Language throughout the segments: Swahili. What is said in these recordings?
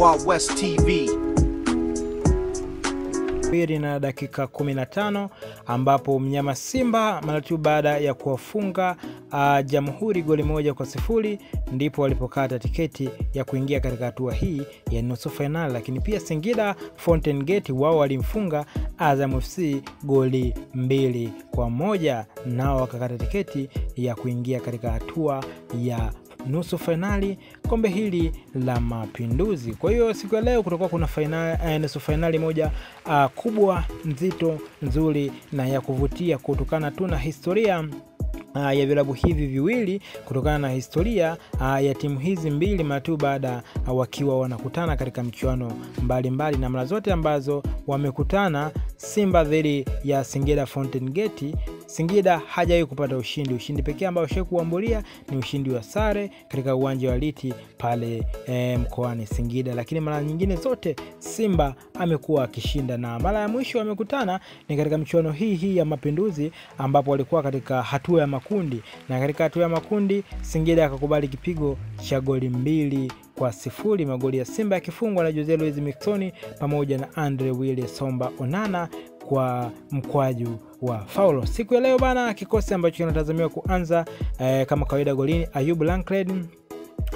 Wild West TV. mbili na dakika 15 ambapo mnyama Simba mara tu baada ya kuwafunga uh, Jamhuri goli moja kwa sifuri ndipo walipokata tiketi ya kuingia katika hatua hii ya nusu fainali. Lakini pia Singida Fountain Gate wao walimfunga Azam FC goli mbili kwa moja nao wakakata tiketi ya kuingia katika hatua ya nusu fainali kombe hili la Mapinduzi. Kwa hiyo siku ya leo kutakuwa kuna fainali, eh, nusu fainali moja uh, kubwa nzito nzuri na ya kuvutia kutokana tu na historia Uh, ya vilabu hivi viwili kutokana na historia uh, ya timu hizi mbili mara tu baada uh, wakiwa wanakutana katika michuano mbalimbali na mara zote ambazo wamekutana Simba dhidi ya Singida Fountain Gate Singida hajawahi kupata ushindi. Ushindi pekee ambao shai kuambulia ni ushindi wa sare katika uwanja wa Liti pale e, mkoani Singida, lakini mara nyingine zote Simba amekuwa akishinda, na mara ya mwisho wamekutana ni katika michuano hii hii ya Mapinduzi ambapo walikuwa katika hatua ya makundi, na katika hatua ya makundi Singida akakubali kipigo cha goli mbili kwa sifuri, magoli ya Simba yakifungwa na Jose Luis Miquissone pamoja na Andre Willie Somba Onana kwa mkwaju wa faulo. Siku ya leo bana, kikosi ambacho kinatazamiwa kuanza eh, kama kawaida golini Ayub Lancred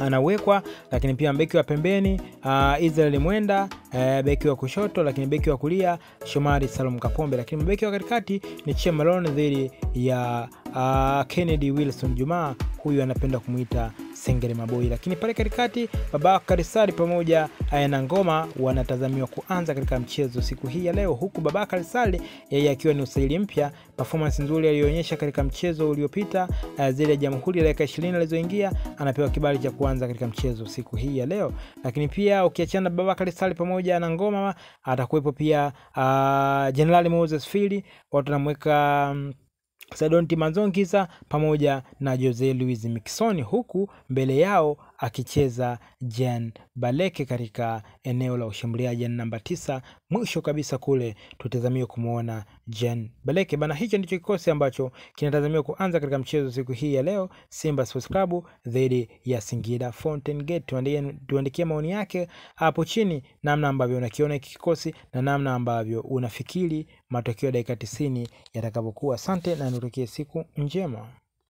anawekwa lakini pia mbeki wa pembeni uh, Israel Mwenda uh, beki wa kushoto, lakini beki wa kulia Shomari Salum Kapombe, lakini mbeki wa katikati ni Chemalon dhidi ya uh, Kennedy Wilson Jumaa, huyu anapenda kumwita Sengere Maboi, lakini pale katikati baba Karisari pamoja na Ngoma wanatazamiwa kuanza katika mchezo siku hii ya leo, huku baba Karisari yeye akiwa ni usajili mpya. Performance nzuri aliyoonyesha katika mchezo uliopita uh, zile ya Jamhuri ya dakika 20 alizoingia, anapewa kibali cha kuanza katika mchezo siku hii ya leo. Lakini pia ukiachana baba Karisari pamoja na Ngoma, atakuwepo pia uh, Moses Fili, watu wanamweka um, Sadonti Manzongiza pamoja na Jose Luis Miquissone huku mbele yao akicheza Jan Baleke katika eneo la ushambuliaji namba tisa. Mwisho kabisa kule tutazamia kumwona Jean Baleke bana. Hicho ndicho kikosi ambacho kinatazamiwa kuanza katika mchezo siku hii ya leo, Simba Sports Club dhidi ya Singida Fountain Gate. Tuandikie maoni yake hapo chini, namna ambavyo unakiona hiki kikosi na namna ambavyo unafikiri matokeo ya dakika tisini yatakavyokuwa. Asante na nitakie siku njema.